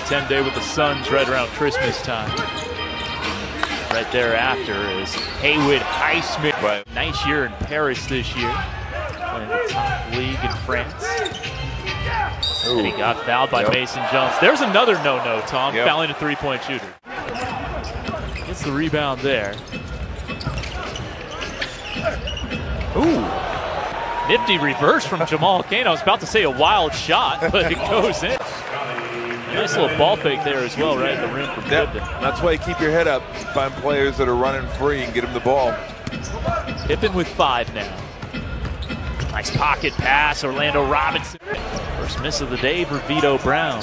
of 10 day with the Suns right around Christmas time. Right thereafter is Haywood Highsmith. Right. Nice year in Paris this year. Playing the top league in France. Ooh. And he got fouled by Yep. Mason Jones. There's another no-no, Tom, Yep. fouling a three-point shooter. Gets the rebound there. Ooh. Nifty reverse from Jamal Cain. I was about to say a wild shot, but it goes in. Nice little ball fake there as well, right in the rim from Yep. Pippen. That's why you keep your head up. Find players that are running free and get them the ball. Pippen with five now. Nice pocket pass, Orlando Robinson. First miss of the day for Vito Brown.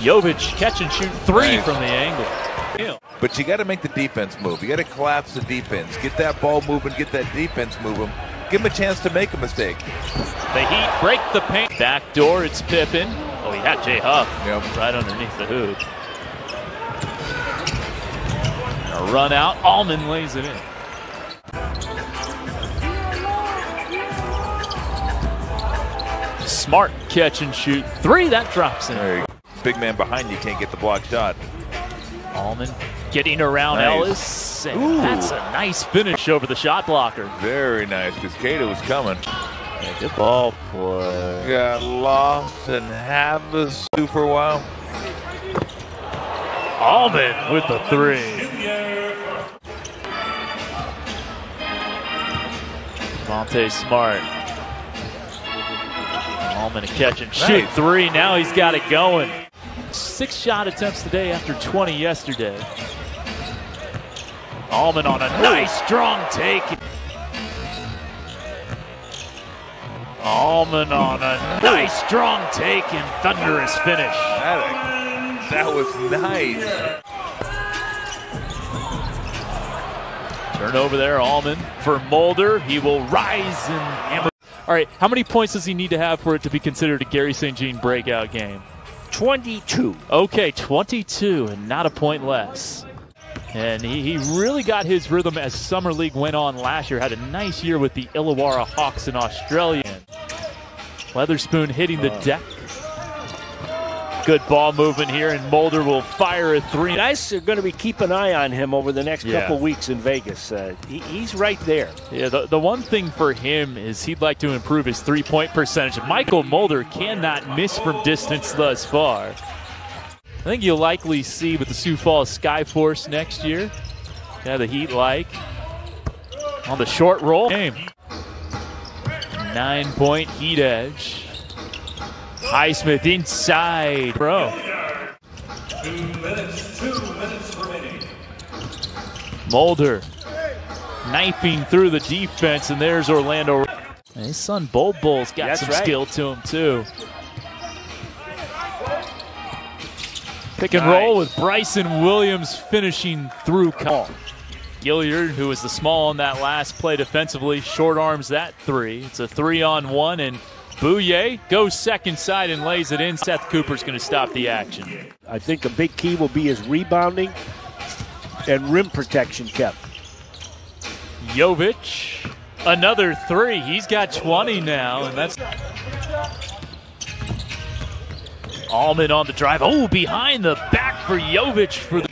Jovic catch and shoot three Nice. from the angle. But you got to make the defense move. You got to collapse the defense. Get that ball moving. Get that defense moving. Give him a chance to make a mistake. The Heat break the paint. Back door, it's Pippen. Oh, he had Jay Huff Yep. right underneath the hoop. A run out. Allman lays it in. Smart catch and shoot. Three, that drops in. There you go. Big man behind you can't get the block shot. Allman getting around Nice. Ellis. And that's a nice finish over the shot blocker. Very nice because Cato was coming. Yeah, good ball play. Got lost and had the two for a while. Allman with the three. Monte Smart. Allman a catch and shoot Nice. three. Now he's got it going. Six shot attempts today after 20 yesterday. Allman on a nice strong take. Allman on a nice strong take and thunderous finish. That, that was nice. Turnover there, Allman for Mulder. He will rise and hammer. All right, how many points does he need to have for it to be considered a Garry St. Jean breakout game? 22. Okay, 22 and not a point less. And he, he really got his rhythm as Summer League went on last year. Had a nice year with the Illawarra Hawks in Australia. Weatherspoon hitting the deck. Good ball movement here, and Mulder will fire a three. Guys are going to be keep an eye on him over the next Yeah. couple weeks in Vegas. Uh, he, he's right there. Yeah, the, the one thing for him is he'd like to improve his three point percentage. Mychal Mulder cannot miss from distance thus far. I think you'll likely see with the Sioux Falls Skyforce next year. Yeah, the Heat like on the short roll game. Nine point Heat edge. Highsmith inside. Bro. Two minutes, two minutes remaining. Mulder knifing through the defense, and there's Orlando. And his son Bol Bol's got That's some right. skill to him too. Pick and roll with Bryson Williams finishing through. Call. Gilliard, who was the small on that last play defensively, short arms that three. It's a three on one, and Bouyea goes second side and lays it in. Seth Cooper's going to stop the action. I think a big key will be his rebounding and rim protection, kept. Jovic, another three. He's got 20 now, and that's. Allman on the drive. Oh, behind the back for Jovic for the.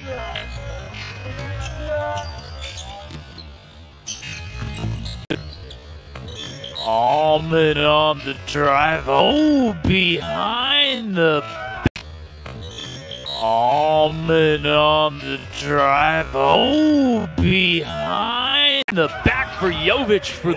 Allman on the drive. Oh, behind the. Allman on the drive. Oh, behind the back for Jovic for